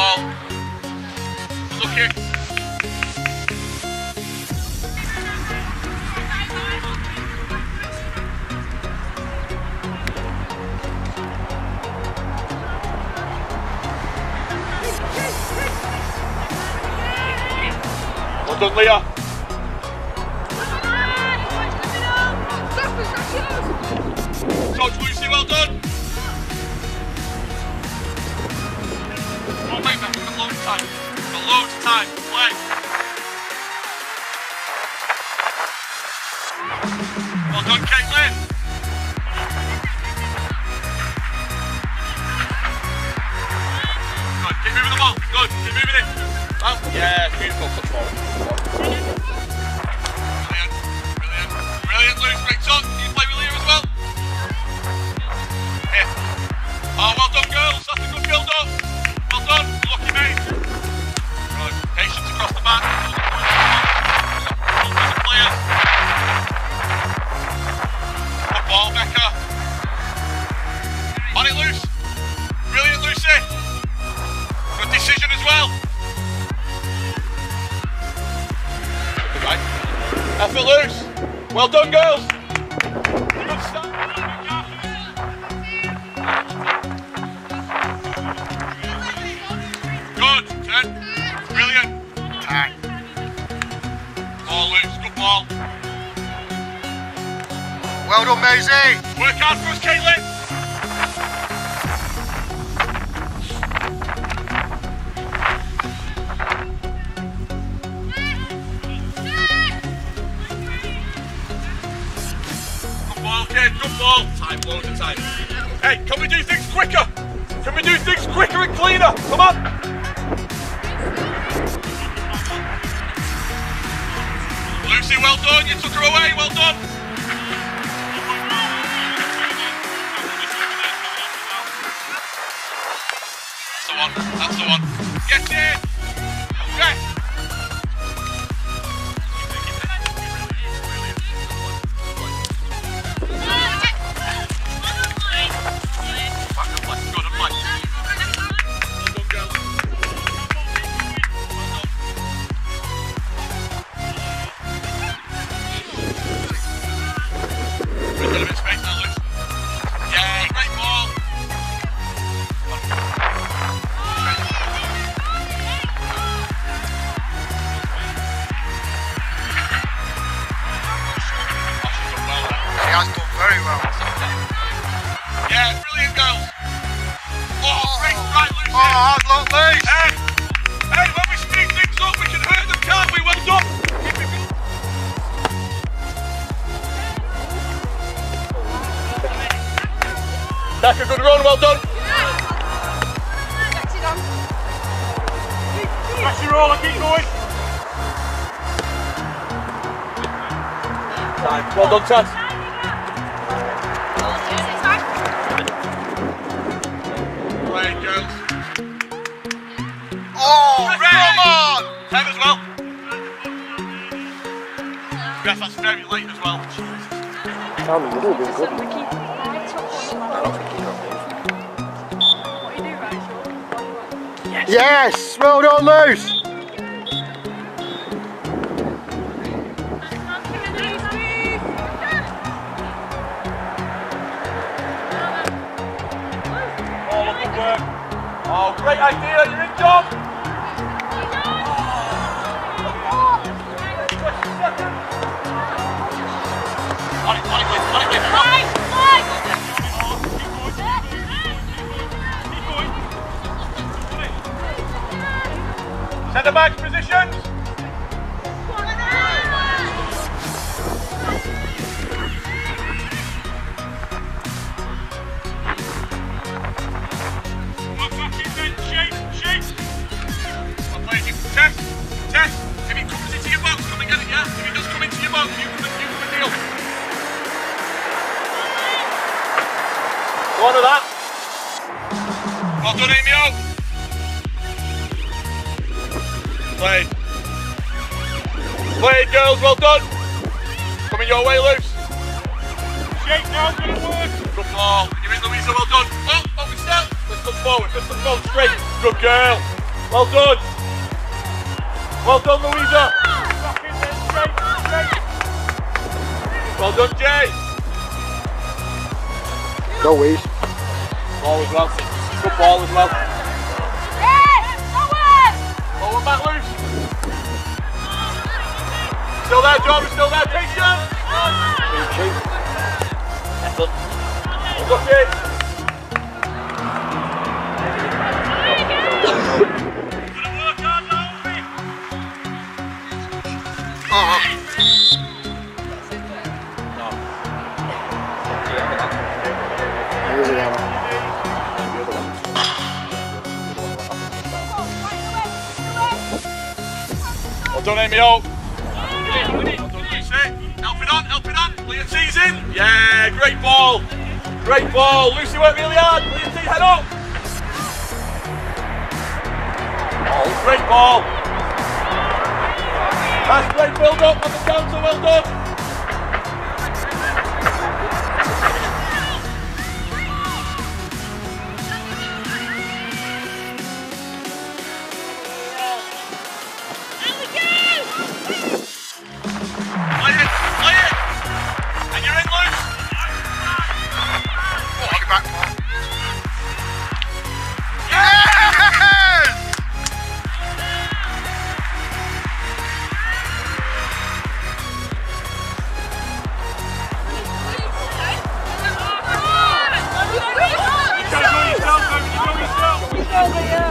ball. Good kick. Well done, Lucy, well done. Yeah, beautiful football. Brilliant, well? Oh, well done, girls. That's a good build up. Well done. Lucky. Right. Patience across the back. Players. Ball, Becca. On it. Brilliant, Lucy. Good decision as well. Effort loose. Well done, girls. Good Ted. Brilliant. Aye. Ball loose, good ball. Well done, Maisie. Work hard for us, Caitlin. Hey, can we do things quicker? Can we do things quicker and cleaner? Come on. Lucy, well done. You took her away. Well done. That's the one. That's the one. Get in. Yes. Brilliant girls. Oh, oh. great right, Lucy. Oh, hard luck, Lee. Hey, hey, when we speed things up, we can hurt them, can't we? Well done. Keep it going. That's a good run, well done. Press your roller, keep going. Time. Well done, Tess. Yes, very late as well. Yes, well done, Luce. Oh, look at work. Oh, great idea. You're in, John. Centre back positions. Well done, Amy O. Played. Played, girls, well done. Coming your way, loose. Shake now, good work. Good ball. You're in, Louisa, well done. Oh, oh over step. Let's look forward. Let's look forward straight. Good girl. Well done. Well done, Louisa. Back in there, straight, straight. Well done, Jay. Go, Weeze. Ball as well. Good ball as well. Forward back loose. Still there, John. Still there. Take shot. Excellent. Look it. Well done, Amy O. Help it on, help it on. T's in. Yeah, great ball. Great ball. Lucy worked really hard. T, head up. Oh, great ball. That's great build up on the counter. Well done. ganhamos!